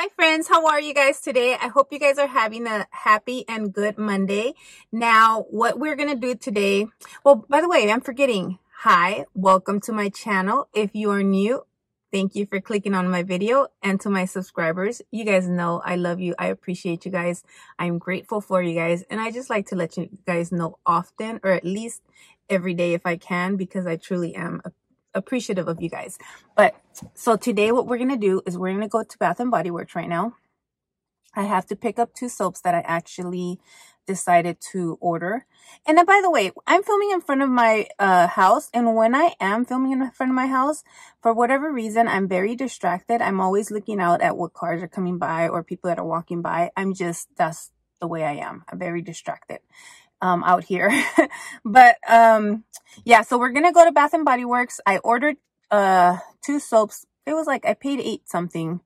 Hi friends, how are you guys today? I hope you guys are having a happy and good Monday. Now, what we're going to do today, well, by the way, I'm forgetting. Hi, welcome to my channel. If you are new, thank you for clicking on my video and to my subscribers. You guys know I love you. I appreciate you guys. I'm grateful for you guys. And I just like to let you guys know often or at least every day if I can because I truly am appreciative of you guys. But so today what we're going to do is we're going to go to Bath and Body Works right now. I have to pick up two soaps that I actually decided to order. And then, by the way, I'm filming in front of my uh, house. And when I am filming in front of my house, for whatever reason, I'm very distracted. I'm always looking out at what cars are coming by or people that are walking by. I'm just, that's the way I am. I'm very distracted um, out here. but um, yeah, so we're gonna go to Bath and Body Works. I ordered uh, two soaps. It was like I paid eight something.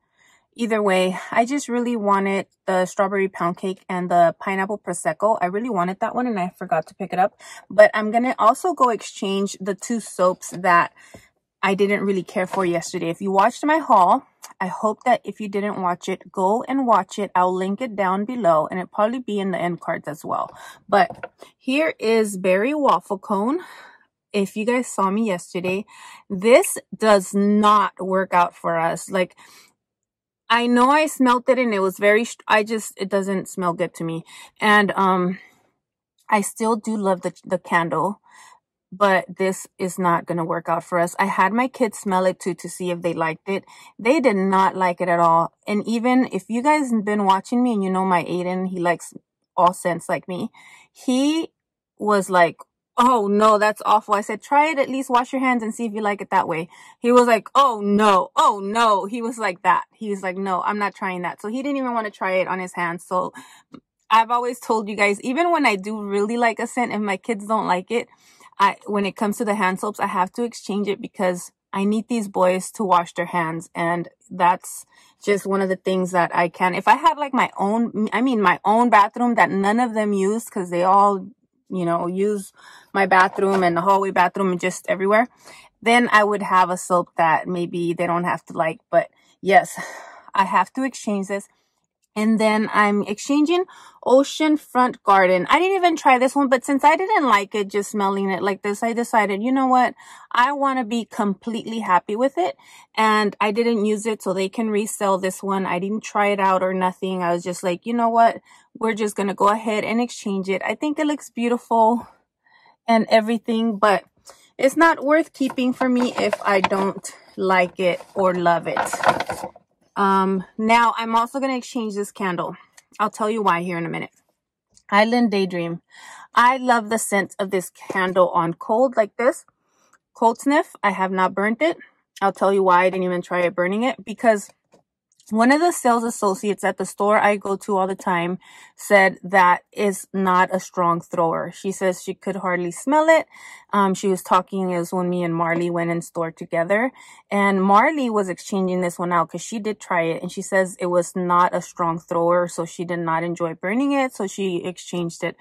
Either way, I just really wanted the strawberry pound cake and the pineapple prosecco. I really wanted that one and I forgot to pick it up. But I'm gonna also go exchange the two soaps that I didn't really care for yesterday. If you watched my haul, I hope that if you didn't watch it, go and watch it. I'll link it down below and it'll probably be in the end cards as well. But here is berry waffle cone. If you guys saw me yesterday, this does not work out for us. Like, I know I smelt it and it was very, I just, it doesn't smell good to me. And, um, I still do love the, the candle but this is not going to work out for us. I had my kids smell it too to see if they liked it. They did not like it at all. And even if you guys have been watching me and you know my Aiden, he likes all scents like me. He was like, Oh no, that's awful. I said, try it, at least wash your hands and see if you like it that way. He was like, oh no, oh no. He was like that. He was like, no, I'm not trying that. So he didn't even want to try it on his hands. So I've always told you guys, even when I do really like a scent, if my kids don't like it, I, when it comes to the hand soaps, I have to exchange it because I need these boys to wash their hands. And that's just one of the things that I can, if I had like my own, I mean, my own bathroom that none of them use because they all, you know, use my bathroom and the hallway bathroom and just everywhere, then I would have a soap that maybe they don't have to like. But yes, I have to exchange this. And then I'm exchanging Ocean Front Garden. I didn't even try this one, but since I didn't like it just smelling it like this, I decided, you know what? I want to be completely happy with it. And I didn't use it so they can resell this one. I didn't try it out or nothing. I was just like, you know what? We're just going to go ahead and exchange it. I think it looks beautiful and everything, but it's not worth keeping for me if I don't like it or love it. Um, now I'm also going to exchange this candle. I'll tell you why here in a minute. Island Daydream. I love the scent of this candle on cold like this. Cold sniff. I have not burnt it. I'll tell you why I didn't even try burning it because one of the sales associates at the store I go to all the time said that is not a strong thrower. She says she could hardly smell it. Um, she was talking as when me and Marley went in store together and Marley was exchanging this one out because she did try it and she says it was not a strong thrower. So she did not enjoy burning it. So she exchanged it.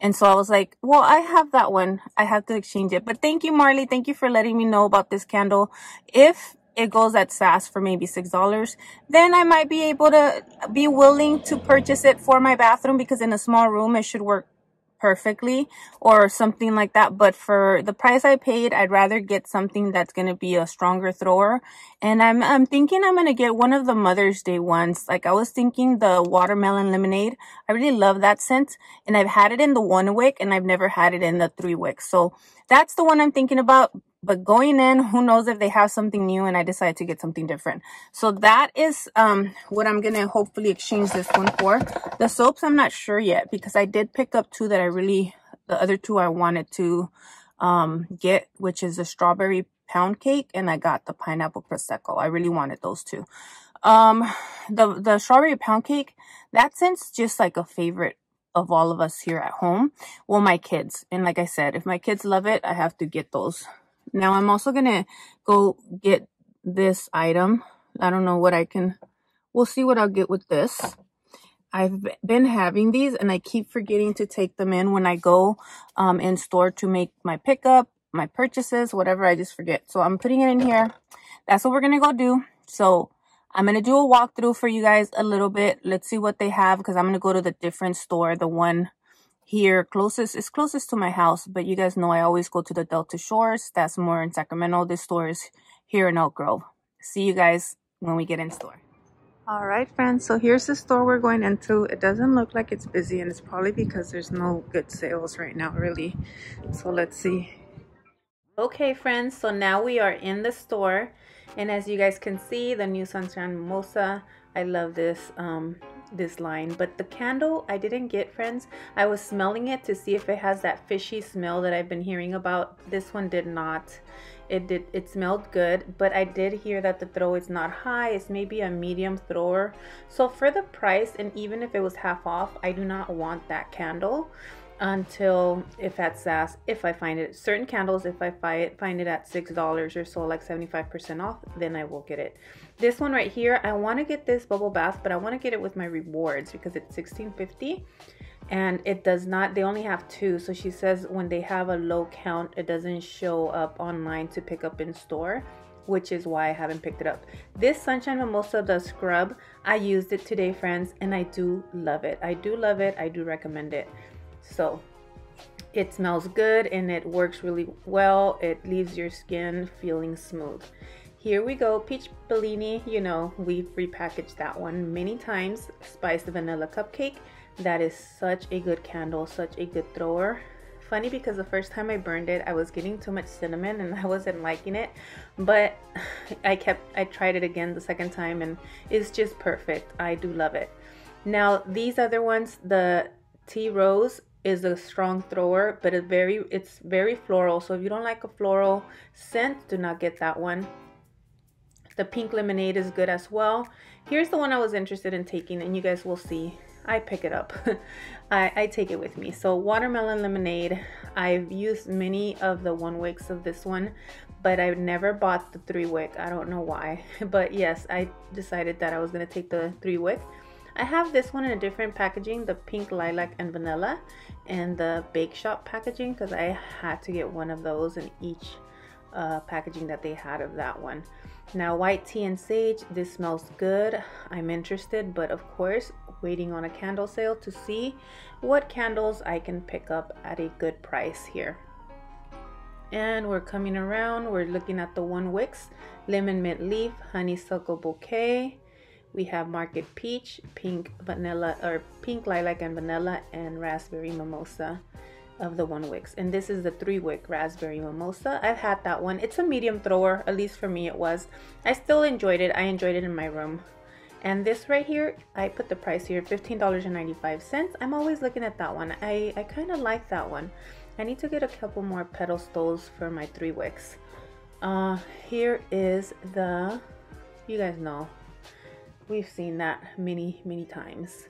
And so I was like, well, I have that one. I have to exchange it. But thank you, Marley. Thank you for letting me know about this candle. If it goes at SAS for maybe $6, then I might be able to be willing to purchase it for my bathroom because in a small room, it should work perfectly or something like that. But for the price I paid, I'd rather get something that's going to be a stronger thrower. And I'm, I'm thinking I'm going to get one of the Mother's Day ones. Like I was thinking the watermelon lemonade. I really love that scent and I've had it in the one wick and I've never had it in the three wick. So that's the one I'm thinking about. But going in, who knows if they have something new and I decided to get something different. So that is um, what I'm to hopefully exchange this one for. The soaps, I'm not sure yet because I did pick up two that I really, the other two I wanted to um, get, which is the strawberry pound cake and I got the pineapple prosecco. I really wanted those two. Um, the, the strawberry pound cake, that scent's just like a favorite of all of us here at home. Well, my kids. And like I said, if my kids love it, I have to get those now I'm also going to go get this item. I don't know what I can, we'll see what I'll get with this. I've been having these and I keep forgetting to take them in when I go um, in store to make my pickup, my purchases, whatever, I just forget. So I'm putting it in here. That's what we're going to go do. So I'm going to do a walkthrough for you guys a little bit. Let's see what they have because I'm going to go to the different store. The one here closest is closest to my house, but you guys know I always go to the Delta Shores. That's more in Sacramento. This store is here in Elk Grove. See you guys when we get in store. All right, friends, so here's the store we're going into. It doesn't look like it's busy, and it's probably because there's no good sales right now, really. So let's see. Okay, friends, so now we are in the store. And as you guys can see, the new Sunshine Mimosa. I love this um, this line. But the candle I didn't get, friends. I was smelling it to see if it has that fishy smell that I've been hearing about. This one did not it did it smelled good but i did hear that the throw is not high it's maybe a medium thrower so for the price and even if it was half off i do not want that candle until if at SAS, if I find it certain candles, if I find it find it at six dollars or so, like 75% off, then I will get it. This one right here, I want to get this bubble bath, but I want to get it with my rewards because it's 16.50 and it does not they only have two so she says when they have a low count it doesn't show up online to pick up in store which is why I haven't picked it up. This Sunshine Mimosa the scrub, I used it today, friends, and I do love it. I do love it. I do recommend it. So it smells good and it works really well. It leaves your skin feeling smooth. Here we go, Peach Bellini. You know, we've repackaged that one many times. Spiced Vanilla Cupcake. That is such a good candle, such a good thrower. Funny because the first time I burned it, I was getting too much cinnamon and I wasn't liking it. But I kept, I tried it again the second time and it's just perfect. I do love it. Now these other ones, the Tea Rose is a strong thrower, but it's very, it's very floral. So if you don't like a floral scent, do not get that one. The pink lemonade is good as well. Here's the one I was interested in taking and you guys will see I pick it up. I, I, take it with me. So watermelon lemonade, I've used many of the one wicks of this one, but I've never bought the three wick. I don't know why, but yes, I decided that I was gonna take the three wick. I have this one in a different packaging, the pink lilac and vanilla, and the bake shop packaging because I had to get one of those in each uh, packaging that they had of that one. Now white tea and sage, this smells good. I'm interested, but of course, waiting on a candle sale to see what candles I can pick up at a good price here. And we're coming around, we're looking at the one wicks, lemon mint leaf, honeysuckle bouquet. We have market peach, pink vanilla or pink lilac and vanilla and raspberry mimosa of the one wicks. And this is the three wick raspberry mimosa. I've had that one. It's a medium thrower at least for me it was. I still enjoyed it. I enjoyed it in my room. And this right here i put the price here $15.95 i'm always looking at that one. I i kind of like that one. I need to get a couple more pedestals for my three wicks. Uh here is the you guys know we've seen that many many times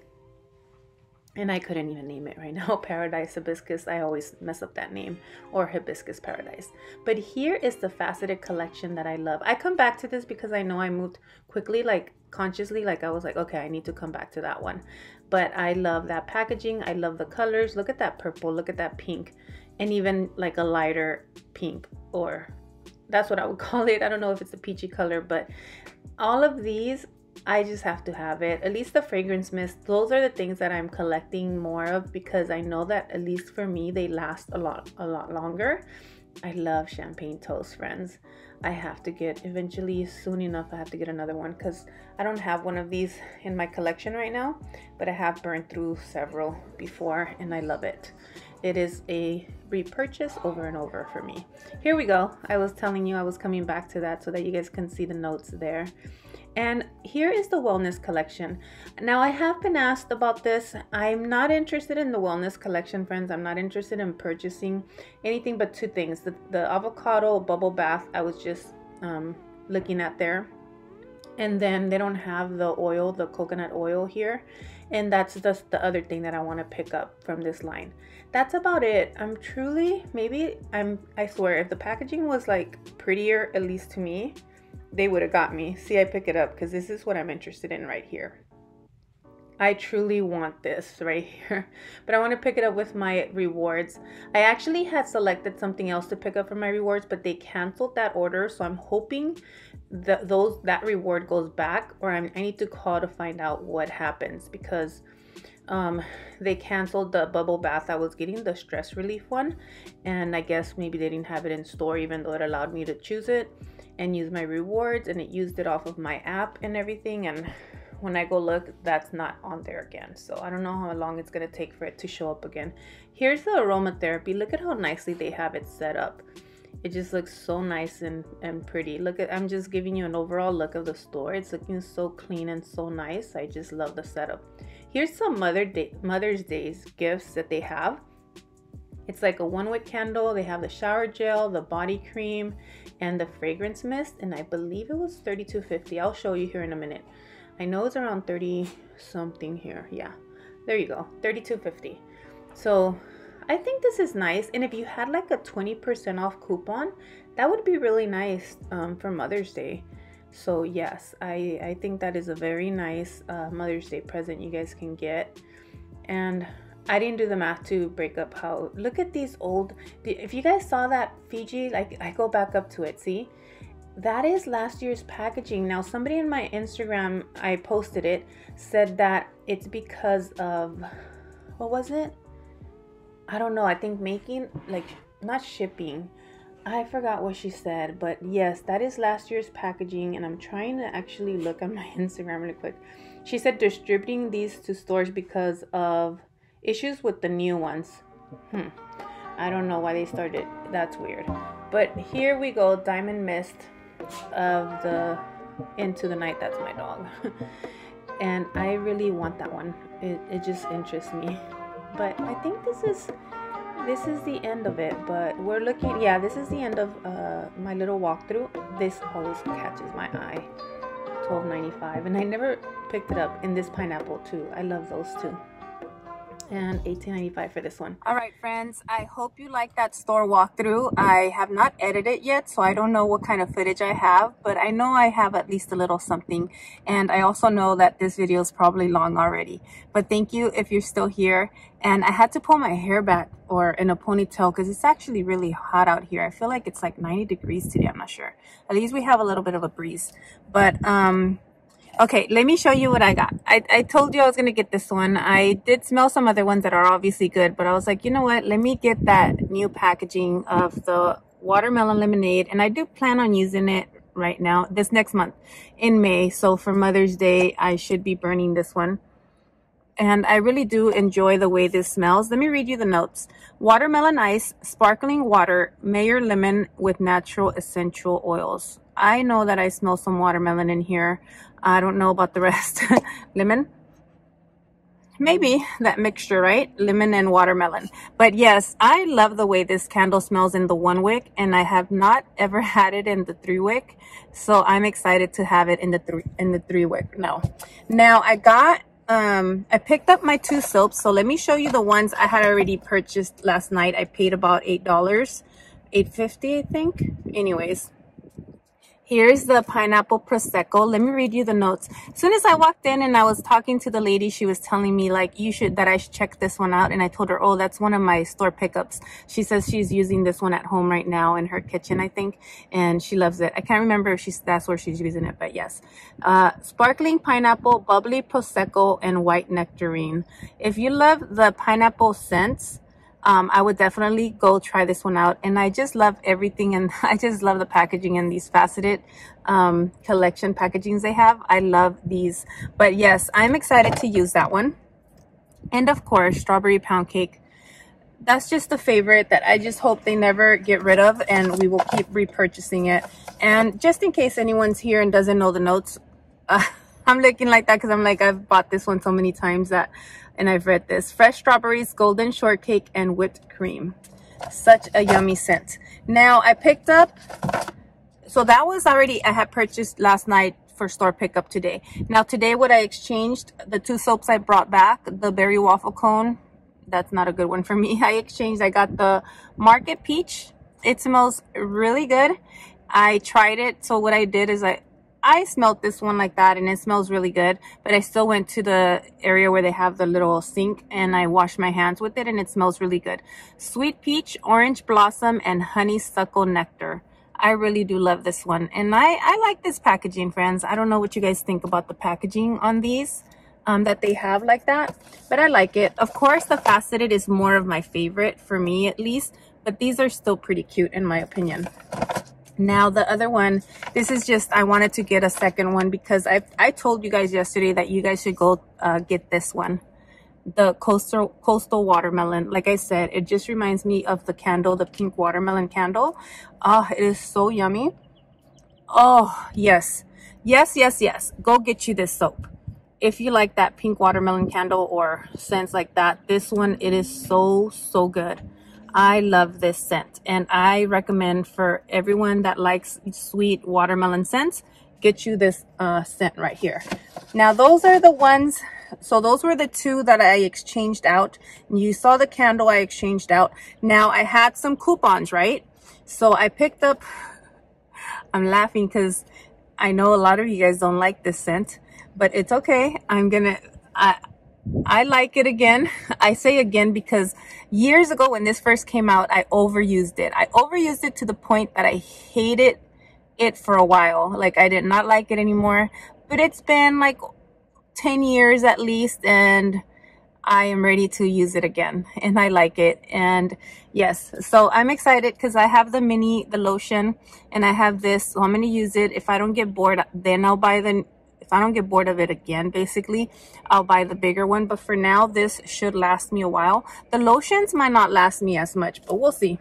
and I couldn't even name it right now. Paradise Hibiscus. I always mess up that name. Or Hibiscus Paradise. But here is the faceted collection that I love. I come back to this because I know I moved quickly, like consciously. Like I was like, okay, I need to come back to that one. But I love that packaging. I love the colors. Look at that purple. Look at that pink. And even like a lighter pink or that's what I would call it. I don't know if it's a peachy color, but all of these I just have to have it. At least the fragrance mist, those are the things that I'm collecting more of because I know that at least for me they last a lot a lot longer. I love champagne toast, friends. I have to get eventually soon enough I have to get another one cuz I don't have one of these in my collection right now, but I have burned through several before and I love it. It is a repurchase over and over for me. Here we go. I was telling you I was coming back to that so that you guys can see the notes there. And here is the wellness collection. Now, I have been asked about this. I'm not interested in the wellness collection, friends. I'm not interested in purchasing anything but two things the, the avocado bubble bath, I was just um, looking at there. And then they don't have the oil, the coconut oil here. And that's just the other thing that I want to pick up from this line. That's about it. I'm truly, maybe I'm, I swear, if the packaging was like prettier, at least to me, they would have got me. See, I pick it up because this is what I'm interested in right here. I truly want this right here, but I want to pick it up with my rewards. I actually had selected something else to pick up for my rewards, but they canceled that order. So I'm hoping that those that reward goes back or I'm, i need to call to find out what happens because um, they canceled the bubble bath I was getting, the stress relief one. And I guess maybe they didn't have it in store, even though it allowed me to choose it and use my rewards. And it used it off of my app and everything. And when I go look, that's not on there again. So I don't know how long it's to take for it to show up again. Here's the aromatherapy. Look at how nicely they have it set up. It just looks so nice and, and pretty. Look at, I'm just giving you an overall look of the store. It's looking so clean and so nice. I just love the setup. Here's some Mother Day, Mother's Day's gifts that they have. It's like a one wick candle. They have the shower gel, the body cream, and the fragrance mist. And I believe it was $32.50. I'll show you here in a minute. I know it's around 30 something here. Yeah, there you go, $32.50. So I think this is nice. And if you had like a 20% off coupon, that would be really nice um, for Mother's Day. So yes, I, I think that is a very nice uh, Mother's Day present you guys can get. And I didn't do the math to break up how, look at these old, if you guys saw that Fiji, like I go back up to it, see? That is last year's packaging. Now somebody in my Instagram, I posted it, said that it's because of, what was it? I don't know, I think making, like, not shipping, I forgot what she said, but yes, that is last year's packaging, and I'm trying to actually look on my Instagram really quick. She said distributing these to stores because of issues with the new ones. Hmm. I don't know why they started. That's weird. But here we go, Diamond Mist of the Into the Night. That's my dog. and I really want that one. It, it just interests me. But I think this is this is the end of it but we're looking yeah this is the end of uh, my little walkthrough this always catches my eye 12.95 and I never picked it up in this pineapple too I love those too and 18.95 for this one. All right friends i hope you like that store walkthrough. I have not edited yet so i don't know what kind of footage i have but i know i have at least a little something and i also know that this video is probably long already. But thank you if you're still here and i had to pull my hair back or in a ponytail because it's actually really hot out here. I feel like it's like 90 degrees today i'm not sure. At least we have a little bit of a breeze. But um Okay, let me show you what I got. I, I told you I was going to get this one. I did smell some other ones that are obviously good, but I was like, you know what? Let me get that new packaging of the watermelon lemonade. And I do plan on using it right now, this next month in May. So for Mother's Day, I should be burning this one. And I really do enjoy the way this smells. Let me read you the notes. Watermelon ice, sparkling water, Meyer lemon with natural essential oils. I know that I smell some watermelon in here. I don't know about the rest. Lemon? Maybe that mixture, right? Lemon and watermelon. But yes, I love the way this candle smells in the one wick and I have not ever had it in the three wick. So I'm excited to have it in the three, in the three wick now. Now I got um i picked up my two soaps so let me show you the ones i had already purchased last night i paid about eight dollars 850 i think anyways Here's the pineapple prosecco. Let me read you the notes. As soon as I walked in and I was talking to the lady, she was telling me like you should that I should check this one out. And I told her, oh, that's one of my store pickups. She says she's using this one at home right now in her kitchen, I think, and she loves it. I can't remember if she's that's where she's using it, but yes. Uh, sparkling pineapple, bubbly prosecco, and white nectarine. If you love the pineapple scents, um, I would definitely go try this one out. And I just love everything. And I just love the packaging and these faceted um, collection packagings they have. I love these. But yes, I'm excited to use that one. And of course, strawberry pound cake. That's just a favorite that I just hope they never get rid of. And we will keep repurchasing it. And just in case anyone's here and doesn't know the notes, uh, I'm looking like that because I'm like, I've bought this one so many times that and I've read this. Fresh strawberries, golden shortcake, and whipped cream. Such a yummy scent. Now, I picked up, so that was already, I had purchased last night for store pickup today. Now, today what I exchanged, the two soaps I brought back, the berry waffle cone, that's not a good one for me. I exchanged, I got the Market Peach. It smells really good. I tried it. So what I did is I I smelled this one like that and it smells really good. But I still went to the area where they have the little sink and I washed my hands with it and it smells really good. Sweet peach, orange blossom, and honeysuckle nectar. I really do love this one. And I, I like this packaging, friends. I don't know what you guys think about the packaging on these um, that they have like that, but I like it. Of course, the faceted is more of my favorite for me at least, but these are still pretty cute in my opinion. Now the other one, this is just, I wanted to get a second one because I, I told you guys yesterday that you guys should go uh, get this one. The coastal, coastal watermelon. Like I said, it just reminds me of the candle, the pink watermelon candle. Oh, it is so yummy. Oh, yes. Yes, yes, yes. Go get you this soap. If you like that pink watermelon candle or scents like that, this one, it is so, so good. I love this scent and I recommend for everyone that likes sweet watermelon scents, get you this uh, scent right here. Now those are the ones, so those were the two that I exchanged out. You saw the candle I exchanged out. Now I had some coupons, right? So I picked up, I'm laughing because I know a lot of you guys don't like this scent, but it's okay. I'm gonna, I, I like it again. I say again because years ago when this first came out, I overused it. I overused it to the point that I hated it for a while. Like I did not like it anymore. But it's been like 10 years at least and I am ready to use it again and I like it. And yes, so I'm excited because I have the mini, the lotion and I have this. So I'm going to use it. If I don't get bored, then I'll buy the if I don't get bored of it again, basically, I'll buy the bigger one. But for now, this should last me a while. The lotions might not last me as much, but we'll see.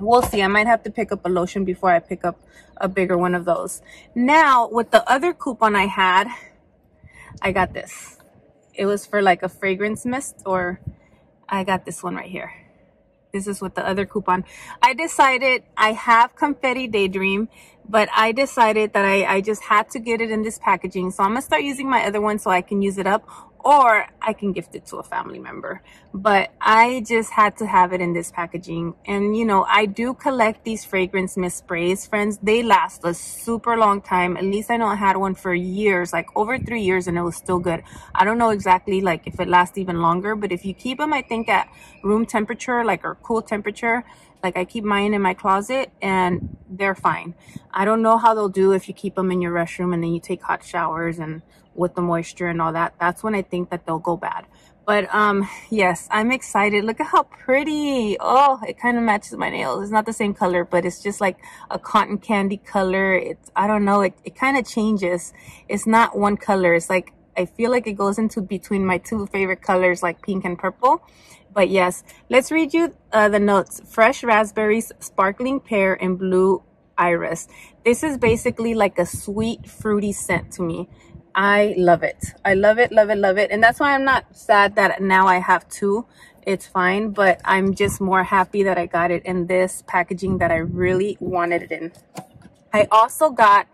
We'll see. I might have to pick up a lotion before I pick up a bigger one of those. Now, with the other coupon I had, I got this. It was for like a fragrance mist or I got this one right here. This is with the other coupon. I decided I have Confetti Daydream, but I decided that I, I just had to get it in this packaging. So I'm going to start using my other one so I can use it up or I can gift it to a family member. But I just had to have it in this packaging. And you know, I do collect these fragrance mist sprays, friends. They last a super long time. At least I know I had one for years, like over three years and it was still good. I don't know exactly like if it lasts even longer, but if you keep them, I think at room temperature, like or cool temperature, like I keep mine in my closet and they're fine. I don't know how they'll do if you keep them in your restroom and then you take hot showers and with the moisture and all that. That's when I think that they'll go bad. But um, yes, I'm excited. Look at how pretty. Oh, it kind of matches my nails. It's not the same color, but it's just like a cotton candy color. It's, I don't know, it, it kind of changes. It's not one color. It's like, I feel like it goes into between my two favorite colors, like pink and purple. But yes, let's read you uh, the notes. Fresh raspberries, sparkling pear, and blue iris. This is basically like a sweet, fruity scent to me. I love it. I love it, love it, love it. And that's why I'm not sad that now I have two. It's fine, but I'm just more happy that I got it in this packaging that I really wanted it in. I also got,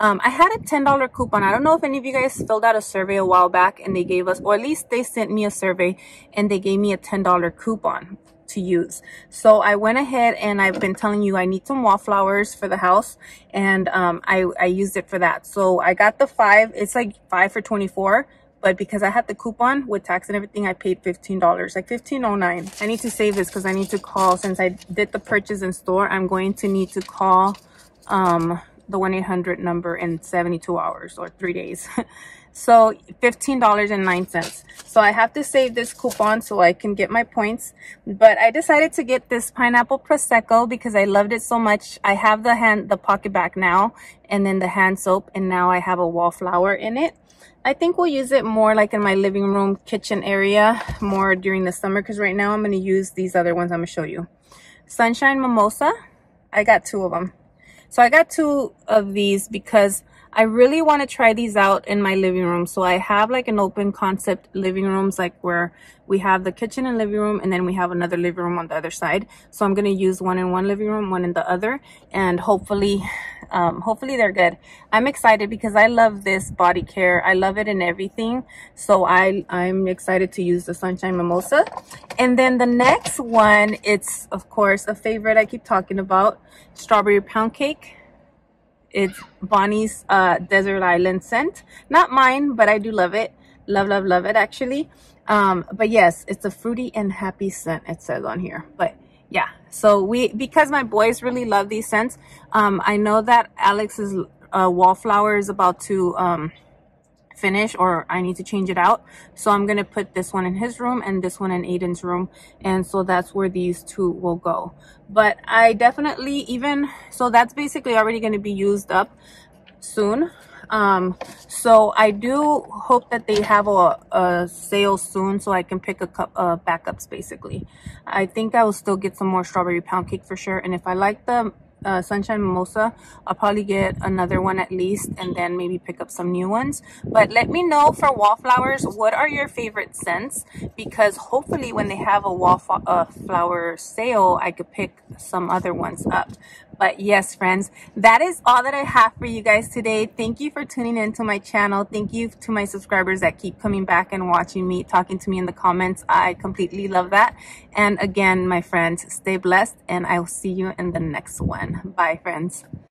um, I had a $10 coupon. I don't know if any of you guys filled out a survey a while back and they gave us, or at least they sent me a survey and they gave me a $10 coupon to use. So I went ahead and I've been telling you I need some wallflowers for the house and um, I, I used it for that. So I got the five, it's like five for 24 but because I had the coupon with tax and everything, I paid $15, like $15.09. I need to save this because I need to call, since I did the purchase in store, I'm going to need to call um, the 1-800 number in 72 hours or three days. So $15.09. So I have to save this coupon so I can get my points. But I decided to get this pineapple prosecco because I loved it so much. I have the hand, the PocketBac now, and then the hand soap, and now I have a wallflower in it. I think we'll use it more like in my living room kitchen area more during the summer because right now I'm going to use these other ones I'm going to show you. Sunshine Mimosa. I got two of them. So I got two of these because I really want to try these out in my living room. So I have like an open concept living rooms, like where we have the kitchen and living room, and then we have another living room on the other side. So I'm going to use one in one living room, one in the other, and hopefully, um, hopefully they're good. I'm excited because I love this body care. I love it in everything. So I, I'm excited to use the Sunshine Mimosa. And then the next one, it's of course a favorite I keep talking about, strawberry pound cake it's Bonnie's uh, Desert Island scent. Not mine, but I do love it. Love, love, love it actually. Um, but yes, it's a fruity and happy scent, it says on here. But yeah so we because my boys really love these scents um i know that alex's uh, wallflower is about to um finish or I need to change it out. So I'm going to put this one in his room and this one in Aiden's room. And so that's where these two will go. But I definitely even, so that's basically already going to be used up soon um so i do hope that they have a, a sale soon so i can pick a cup uh backups basically i think i will still get some more strawberry pound cake for sure and if i like the uh, sunshine mimosa i'll probably get another one at least and then maybe pick up some new ones. But let me know for wallflowers what are your favorite scents? Because hopefully when they have a wallflower uh, sale i could pick some other ones up but yes friends that is all that i have for you guys today. Thank you for tuning into my channel. Thank you to my subscribers that keep coming back and watching me talking to me in the comments. I completely love that. And again my friends stay blessed and i'll see you in the next one. Bye, friends.